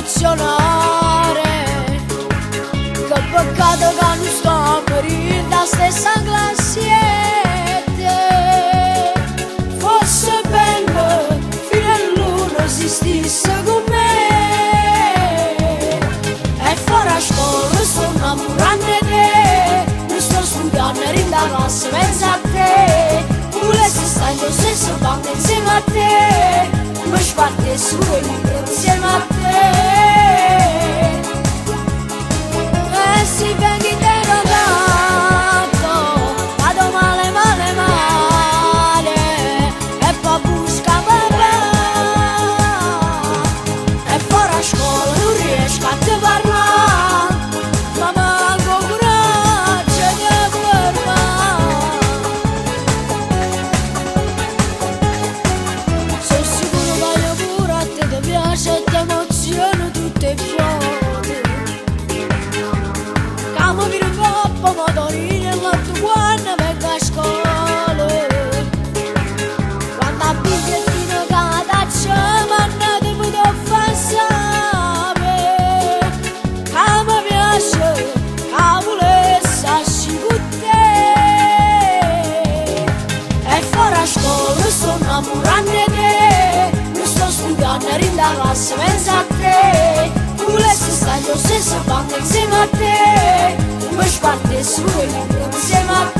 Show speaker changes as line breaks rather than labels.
emozionare. Che peccato che non sto morendo la stessa classiette Fosse bello fino all'uno esistisse con me. E fuori a scuola sto innamorando di te. Mi sto studiando in la classe pensa a te. Volessi stare nello stesso banco insieme a te Mi sbatti su e insieme a te. E si vengi sto studiando in la classe pensa a te Volessi stare allo stesso banco insieme a te Mi sbatti su e